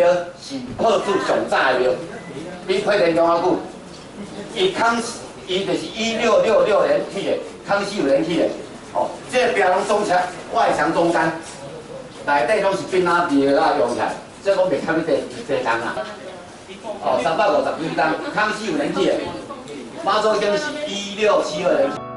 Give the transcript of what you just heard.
庙是破处上早的庙，比开田宫较久。伊康熙，伊就是一六六六年起的，康熙五年起的。哦，这壁拢中墙，外墙中间，内底拢是冰拉地的啦，用起来，这拢袂差得坐坐重啦。哦，三百五十几栋，康熙五年起的，马祖宫是一六七二年。